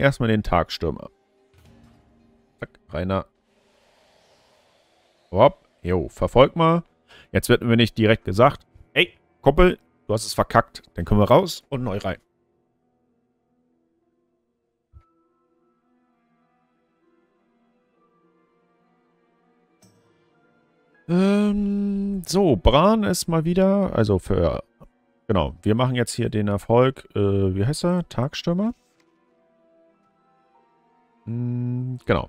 erstmal den Tagstürmer. Zack, Rainer. Hopp. Jo, verfolg mal. Jetzt wird mir nicht direkt gesagt, ey, Kumpel, du hast es verkackt. Dann können wir raus und neu rein. Ähm, so, Bran ist mal wieder, also für, genau, wir machen jetzt hier den Erfolg, äh, wie heißt er? Tagstürmer? Hm, genau.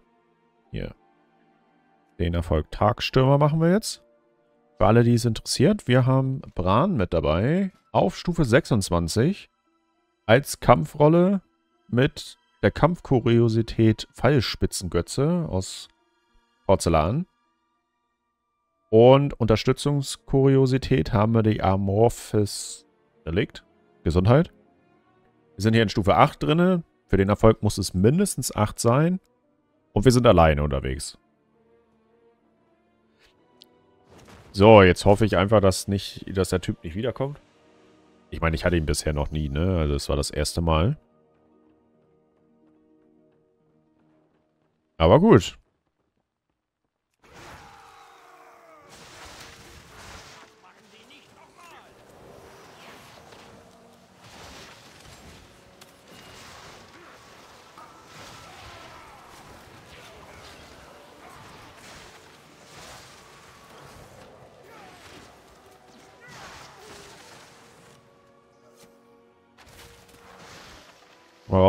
Hier. Den Erfolg Tagstürmer machen wir jetzt. Für alle, die es interessiert, wir haben Bran mit dabei auf Stufe 26 als Kampfrolle mit der Kampfkuriosität Pfeilspitzengötze aus Porzellan. Und Unterstützungskuriosität haben wir die Amorphis Relikt. Gesundheit. Wir sind hier in Stufe 8 drinne. Für den Erfolg muss es mindestens 8 sein. Und wir sind alleine unterwegs. So, jetzt hoffe ich einfach, dass, nicht, dass der Typ nicht wiederkommt. Ich meine, ich hatte ihn bisher noch nie, ne? Also es war das erste Mal. Aber gut.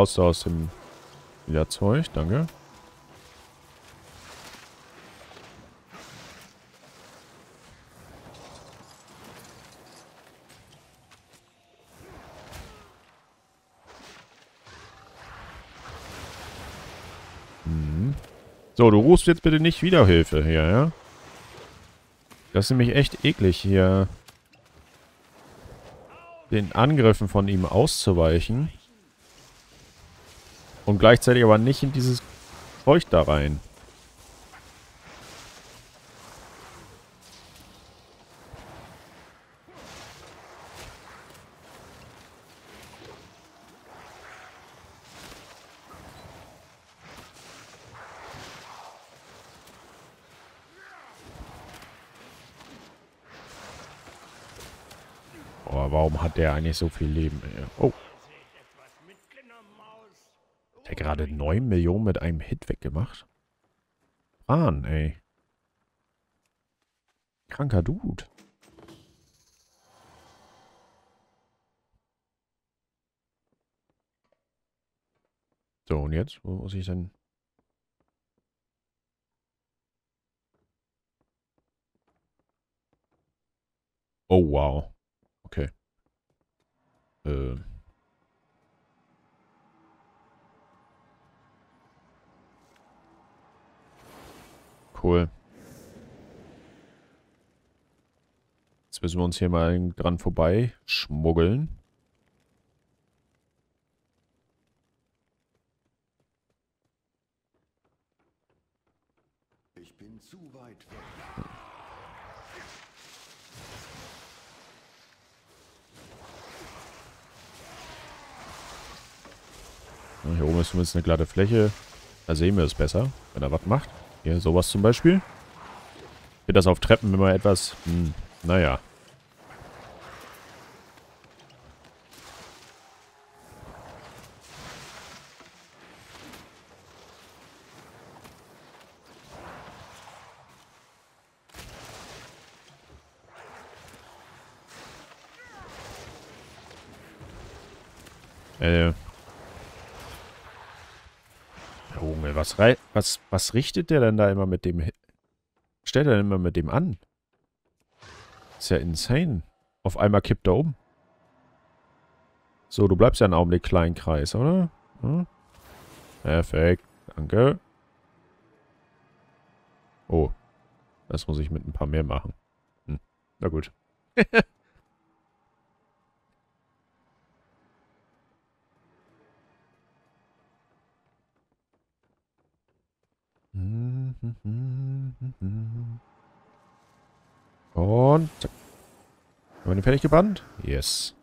Raus aus dem Zeug, danke. Mhm. So, du rufst jetzt bitte nicht wieder Hilfe hier, ja? Das ist nämlich echt eklig hier. Den Angriffen von ihm auszuweichen. Und gleichzeitig aber nicht in dieses Zeug da rein. Warum hat der eigentlich so viel Leben? Oh. Der gerade 9 Millionen mit einem Hit weggemacht. Ahn, ey. Kranker Dude. So, und jetzt? Wo muss ich denn... Oh, wow. Okay. Äh... Cool. Jetzt müssen wir uns hier mal dran vorbei schmuggeln. Ich bin zu weit weg. Hier oben ist zumindest eine glatte Fläche. Da sehen wir es besser, wenn er was macht. Hier, sowas zum Beispiel. Wird das auf Treppen immer etwas... Hm, naja. Äh, Junge, was, was, was richtet der denn da immer mit dem... Stellt er denn immer mit dem an? Ist ja insane. Auf einmal kippt er um. So, du bleibst ja einen Augenblick kleinen Kreis, oder? Hm? Perfekt. Danke. Oh. Das muss ich mit ein paar mehr machen. Hm. Na gut. Und. Haben wir den fertig gebannt? Yes.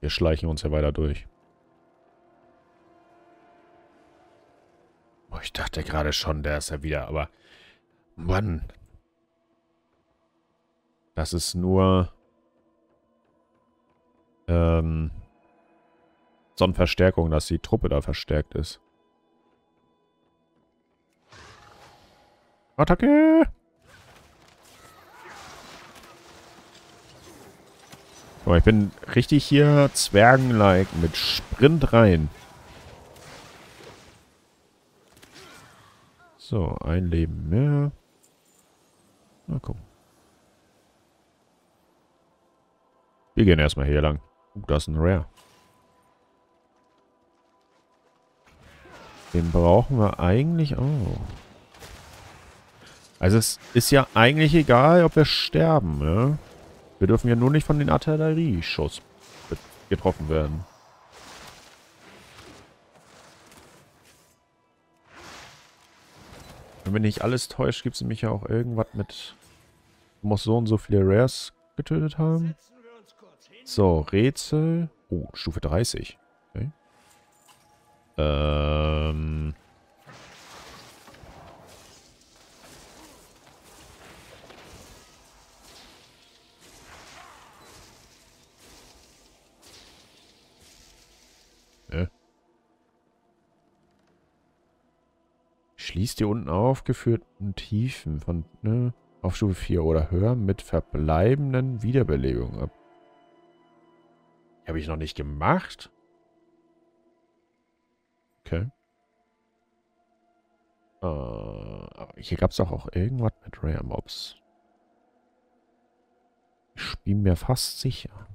Wir schleichen uns ja weiter durch. Oh, ich dachte gerade schon, der ist ja wieder, aber... Mann. Das ist nur... Ähm... Sonnenverstärkung, dass die Truppe da verstärkt ist. Attacke! Oh, ich bin richtig hier Zwergen-like mit Sprint rein. So, ein Leben mehr. Na komm. Wir gehen erstmal hier lang. Uh, das ist ein Rare. Den brauchen wir eigentlich auch. Also es ist ja eigentlich egal, ob wir sterben, ne? Wir dürfen ja nur nicht von den Artillerieschuss getroffen werden. Wenn mich nicht alles täuscht, gibt es nämlich ja auch irgendwas mit... Muss so und so viele Rares getötet haben. So, Rätsel. Oh, Stufe 30. Okay. Ähm... Schließt die unten aufgeführten Tiefen von ne, auf Stufe 4 oder höher mit verbleibenden Wiederbelebungen ab. Habe ich noch nicht gemacht? Okay. Äh, hier gab es auch, auch irgendwas mit Rare Mobs. Ich bin mir fast sicher.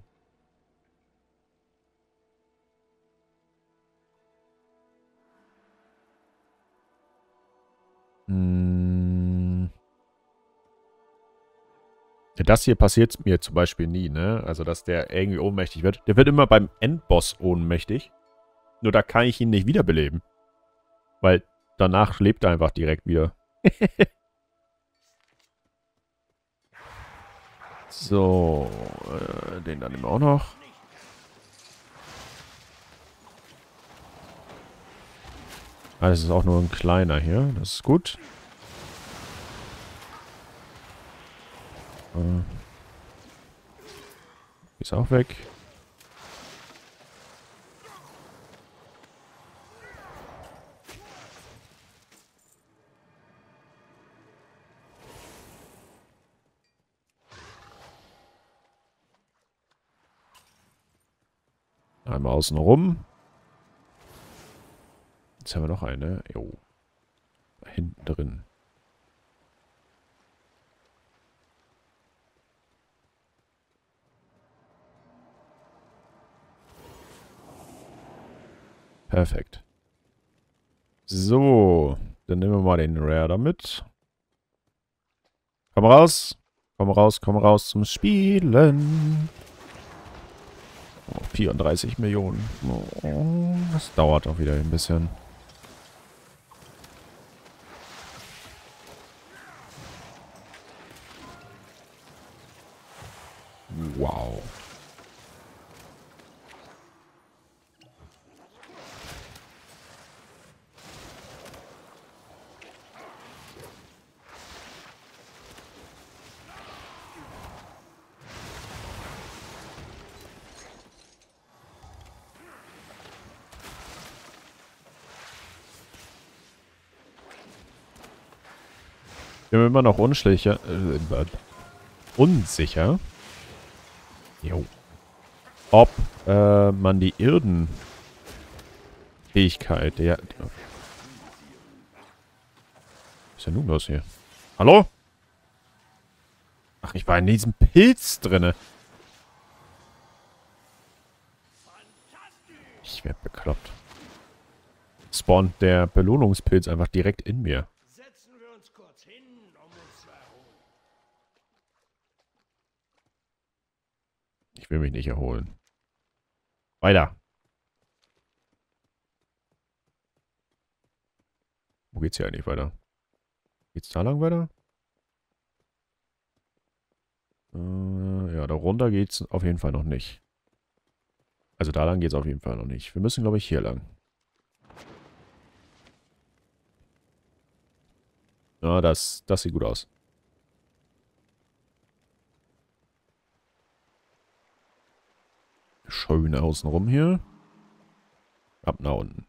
Das hier passiert mir zum Beispiel nie, ne? Also, dass der irgendwie ohnmächtig wird. Der wird immer beim Endboss ohnmächtig. Nur da kann ich ihn nicht wiederbeleben. Weil danach lebt er einfach direkt wieder. so, äh, den dann immer auch noch. Ah, das ist auch nur ein kleiner hier. Das ist gut. Ist auch weg. Einmal außen rum. Jetzt haben wir noch eine. Jo. Hinten drin. Perfekt. So. Dann nehmen wir mal den Rare damit. Komm raus. Komm raus, komm raus zum Spielen. Oh, 34 Millionen. Oh, das dauert auch wieder ein bisschen. Wow. Bin mir immer noch unschlicher, äh, unsicher, Jo. Ob äh, man die Irden-Fähigkeit der... Was ist denn nun los hier? Hallo? Ach, ich war in diesem Pilz drinne. Ich werde bekloppt. Spawnt der Belohnungspilz einfach direkt in mir. Ich will mich nicht erholen. Weiter. Wo geht's hier eigentlich weiter? Geht's da lang weiter? Äh, ja, da runter geht's auf jeden Fall noch nicht. Also da lang geht es auf jeden Fall noch nicht. Wir müssen, glaube ich, hier lang. Ja, das, das sieht gut aus. Schön außenrum hier. Ab nach unten.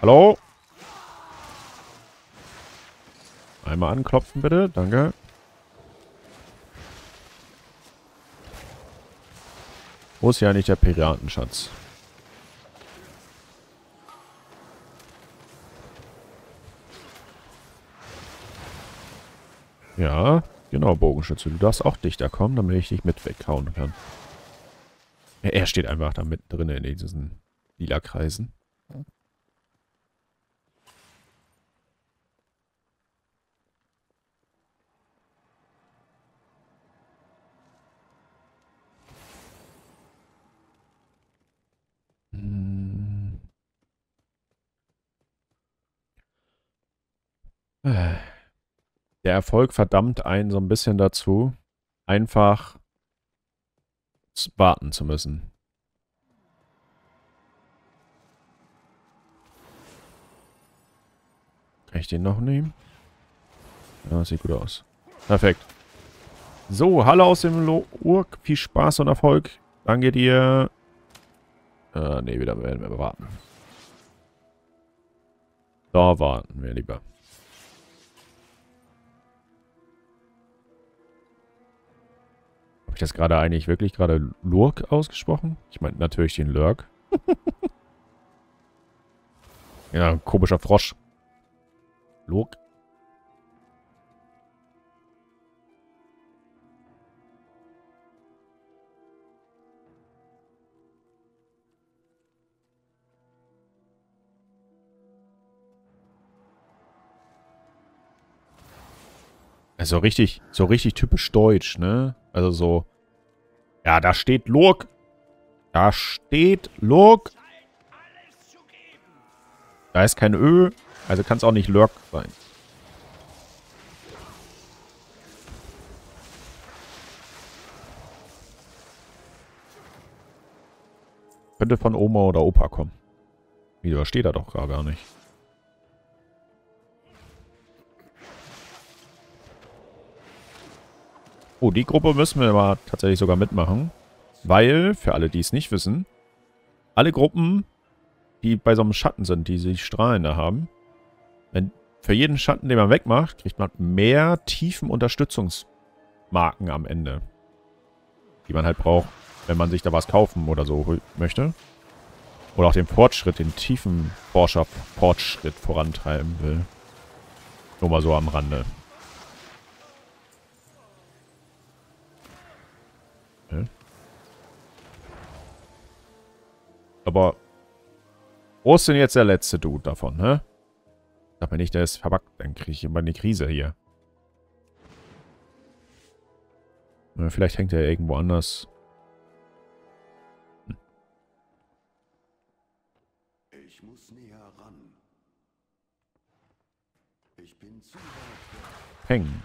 Hallo? Einmal anklopfen, bitte. Danke. Wo ist ja nicht der Piratenschatz? Ja, genau, Bogenschütze. Du darfst auch dichter kommen, damit ich dich mit weghauen kann. Er steht einfach da mittendrin in diesen lila Kreisen. Erfolg verdammt einen so ein bisschen dazu, einfach warten zu müssen. Kann ich den noch nehmen? Ja, sieht gut aus. Perfekt. So, Halle aus dem Urk. Viel Spaß und Erfolg. Danke dir. Äh, ne, wieder werden wir warten. Da warten wir lieber. Ich das gerade eigentlich wirklich gerade Lurk ausgesprochen? Ich meine natürlich den Lurk. ja, komischer Frosch. Lurk. Also richtig, so richtig typisch deutsch, ne? Also so. Ja, da steht Lurk. Da steht Lurk. Da ist kein Ö. Also kann es auch nicht Lurk sein. Könnte von Oma oder Opa kommen. Wie, da steht er doch gar nicht. Oh, die Gruppe müssen wir aber tatsächlich sogar mitmachen. Weil, für alle, die es nicht wissen, alle Gruppen, die bei so einem Schatten sind, die sich strahlende haben, wenn für jeden Schatten, den man wegmacht, kriegt man mehr tiefen Unterstützungsmarken am Ende. Die man halt braucht, wenn man sich da was kaufen oder so möchte. Oder auch den Fortschritt, den tiefen Forscher-Fortschritt vorantreiben will. Nur mal so am Rande. Aber wo ist denn jetzt der letzte Dude davon, hä? Sag mir nicht, der ist verbackt. Dann kriege ich immer eine Krise hier. Na, vielleicht hängt er irgendwo anders. Hm. Ich muss näher ran. Ich bin zu weit Peng.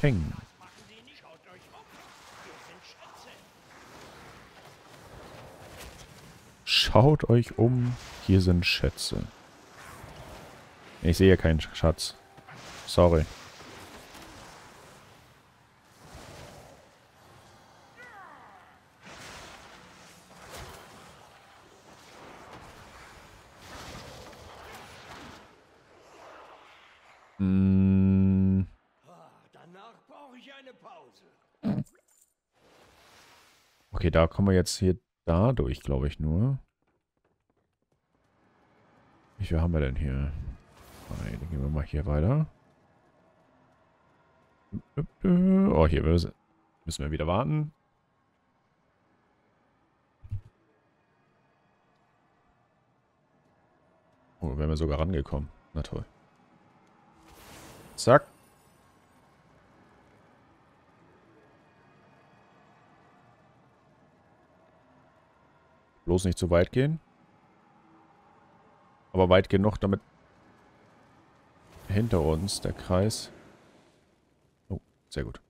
Peng. Schaut euch um. Hier sind Schätze. Ich sehe keinen Schatz. Sorry. Hm. Okay, da kommen wir jetzt hier dadurch, glaube ich, nur. Wie viel haben wir denn hier? Nein, dann gehen wir mal hier weiter. Oh, hier müssen wir wieder warten. Oh, wären wir sogar rangekommen. Na toll. Zack. Bloß nicht zu weit gehen. Aber weit genug, damit hinter uns der Kreis Sehr gut.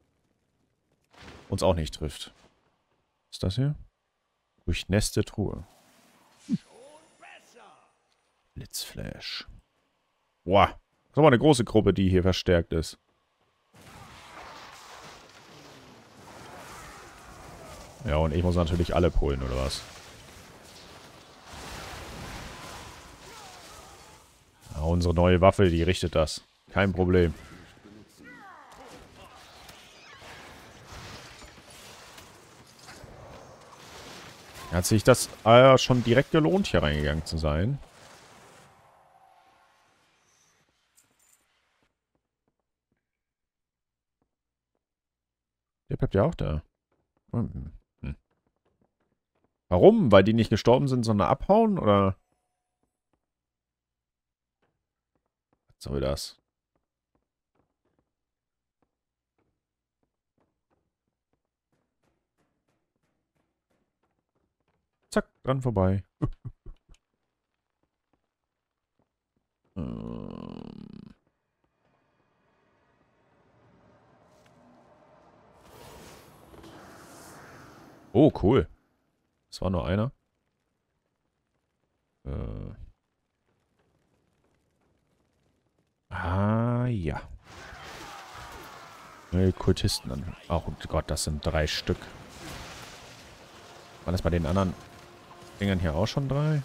Uns auch nicht trifft. Was ist das hier? Durchnässte Truhe. Blitzflash. Boah. Das ist aber eine große Gruppe, die hier verstärkt ist. Ja, und ich muss natürlich alle pullen, oder was? Ja, unsere neue Waffe, die richtet das. Kein Problem. Hat sich das äh, schon direkt gelohnt, hier reingegangen zu sein. Der bleibt ja auch da. Hm. hm. Warum? Weil die nicht gestorben sind, sondern abhauen? Oder? Soll das? Zack, dran vorbei. ähm. Oh, cool. Das war nur einer. Ah, ja. Neue Kultisten. Oh Gott, das sind drei Stück. War das bei den anderen Dingern hier auch schon drei?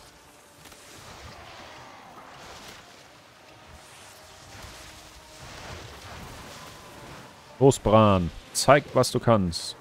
Los, Bran. Zeig, was du kannst.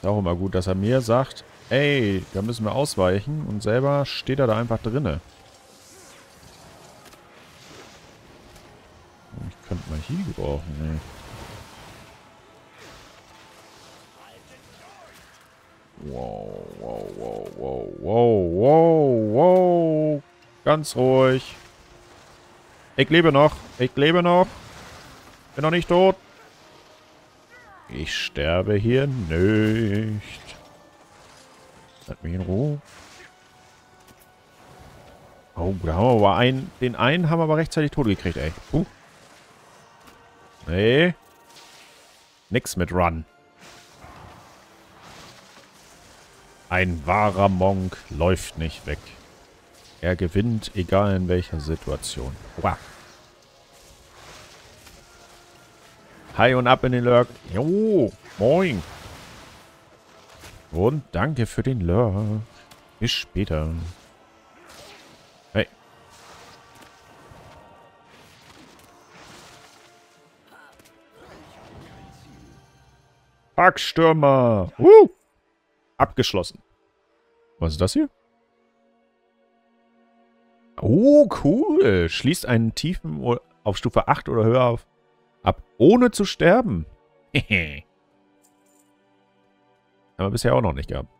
Ist auch immer gut, dass er mir sagt, ey, da müssen wir ausweichen und selber steht er da einfach drinne. Ich könnte mal hier gebrauchen, ey. Wow, wow, wow, wow, wow, wow, wow. Ganz ruhig. Ich lebe noch. Ich lebe noch. Bin noch nicht tot. Sterbe hier nicht. Lass mich in Ruhe. Oh, da haben wir aber einen. Den einen haben wir aber rechtzeitig tot gekriegt, ey. Uh. Nee. Nix mit Run. Ein wahrer Monk läuft nicht weg. Er gewinnt, egal in welcher Situation. Wow. Hi und ab in den Lurk. Jo, moin. Und danke für den Lurk. Bis später. Hey. Packstürmer. Uh. Abgeschlossen. Was ist das hier? Oh, cool. Schließt einen tiefen auf Stufe 8 oder höher auf Ab ohne zu sterben. Haben wir bisher auch noch nicht gehabt.